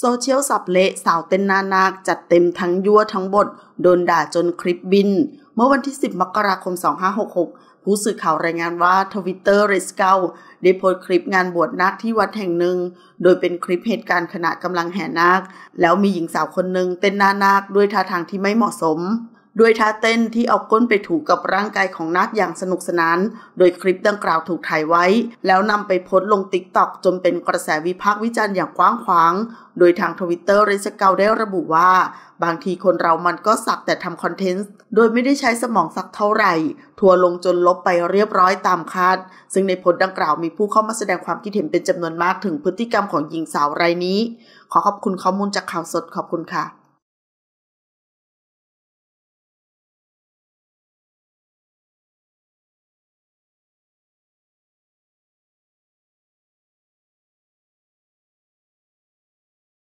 โซเชียลสับเละสาวเต้นหน้านาคจัดเต็มทั้งยั่วทั้งบด โดนด่าจนคลิปบิน เมื่อวันที่ 10 มกราคม 2566 ผู้สื่อข่าวรายงานว่าทวิตเตอร์ Red Skull ได้โพสต์คลิปงานบวชนาคที่วัดแห่งหนึ่ง โดยเป็นคลิปเหตุการณ์ขณะกำลังแห่นาค แล้วมีหญิงสาวคนหนึ่งเต้นหน้านาคด้วยท่าทางที่ไม่เหมาะสม ด้วยท่าเต้นที่เอาก้นไปถูกกับร่างกายของนาคอย่างสนุกสนาน โดยคลิปดังกล่าวถูกถ่ายไว้ แล้วนำไปโพสต์ลง TikTok จนเป็นกระแสวิพากษ์วิจารณ์อย่างกว้างขวาง โดยทางทวิตเตอร์ Red Skull ได้ระบุว่า บางทีคนเรามันก็สักแต่ทำคอนเทนต์ โดยไม่ได้ใช้สมองสักเท่าไหร่ ทัวร์ลงจนลบไปเรียบร้อยตามคาด ซึ่งในโพสต์ดังกล่าวมีผู้เข้ามาแสดงความคิดเห็นเป็นจำนวนมากถึงพฤติกรรมของหญิงสาวรายนี้ ขอขอบคุณข้อมูลจากข่าวสดขอบคุณค่ะ